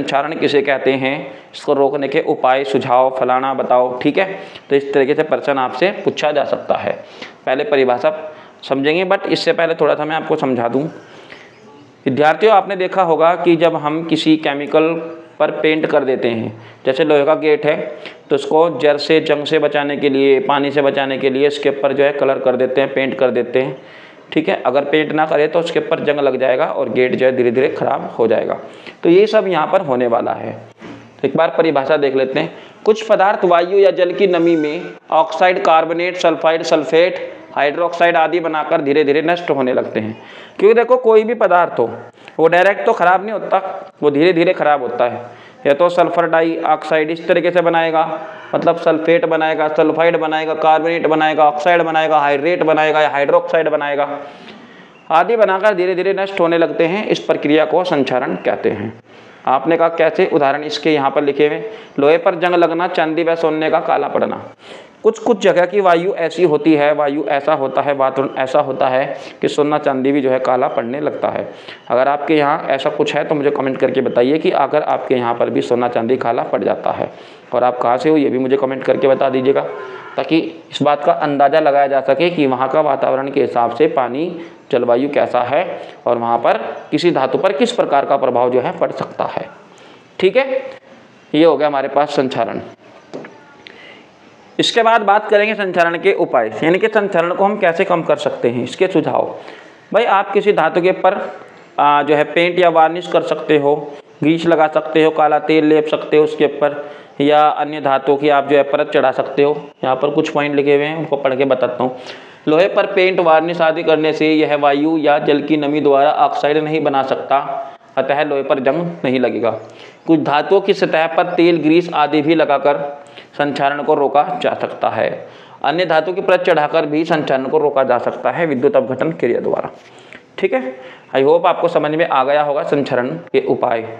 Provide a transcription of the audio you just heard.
संचारण किसे कहते हैं, इसको रोकने के उपाय, सुझाव, फलाना बताओ, ठीक है? तो इस तरीके से प्रश्न आपसे पूछा जा सकता है। पहले परिभाषा समझेंगे बट इससे पहले थोड़ा सा मैं आपको समझा दूँ। विद्यार्थियों, आपने देखा होगा कि जब हम किसी केमिकल पर पेंट कर देते हैं, जैसे लोहे का गेट है तो उसको जर से जंग से बचाने के लिए, पानी से बचाने के लिए इसके ऊपर जो है कलर कर देते हैं पेंट कर देते हैं। ठीक है? अगर पेंट ना करे तो उसके ऊपर जंग लग जाएगा और गेट जो है धीरे धीरे ख़राब हो जाएगा। तो ये सब यहाँ पर होने वाला है। तो एक बार परिभाषा देख लेते हैं। कुछ पदार्थ वायु या जल की नमी में oxide carbonate sulphide sulphate hydroxide आदि बनाकर धीरे धीरे नष्ट होने लगते हैं। क्योंकि देखो, कोई भी पदार्थ हो, वो डायरेक्ट तो ख़राब नहीं होता, वो धीरे धीरे ख़राब होता है। या तो सल्फ़र डाई ऑक्साइड इस तरीके से बनाएगा मतलब सल्फेट बनाएगा, सल्फाइड बनाएगा, कार्बोनेट बनाएगा, ऑक्साइड बनाएगा, हाइड्रेट बनाएगा या हाइड्रोक्साइड बनाएगा, आदि बनाकर धीरे धीरे नष्ट होने लगते हैं। इस प्रक्रिया को संचारण कहते हैं। आपने कहा कैसे? उदाहरण इसके यहाँ पर लिखे हुए लोहे पर जंग लगना, चांदी व सोने का काला पड़ना। कुछ कुछ जगह की वायु ऐसी होती है, वायु ऐसा होता है वातावरण ऐसा होता है कि सोना चांदी भी जो है काला पड़ने लगता है। अगर आपके यहाँ ऐसा कुछ है तो मुझे कमेंट करके बताइए कि अगर आपके यहाँ पर भी सोना चांदी काला पड़ जाता है। और आप कहाँ से हो ये भी मुझे कमेंट करके बता दीजिएगा, ताकि इस बात का अंदाज़ा लगाया जा सके कि वहाँ का वातावरण के हिसाब से पानी, जलवायु कैसा है और वहाँ पर किसी धातु पर किस प्रकार का प्रभाव जो है पड़ सकता है। ठीक है? ये हो गया हमारे पास संचारण इसके बाद बात करेंगे संचारण के उपाय। यानी कि संचरण को हम कैसे कम कर सकते हैं? इसके सुझाव। भाई, आप किसी धातु के ऊपर जो है पेंट या वार्निश कर सकते हो ग्रीस लगा सकते हो, काला तेल लेप सकते हो उसके ऊपर या अन्य धातुओं की आप जो है परत चढ़ा सकते हो। यहाँ पर कुछ पॉइंट लिखे हुए हैं, उनको पढ़ के बताता हूँ। लोहे पर पेंट वार्निश आदि करने से यह वायु या जल की नमी द्वारा ऑक्साइड नहीं बना सकता, अतः लोहे पर जंग नहीं लगेगा। कुछ धातुओं की सतह पर तेल ग्रीस आदि भी लगाकर संचारण को रोका जा सकता है। अन्य धातु की परत चढ़ाकर भी संचारण को रोका जा सकता है विद्युत अपघटन क्रिया द्वारा। ठीक है? आई होप आपको समझ में आ गया होगा संचरण के उपाय।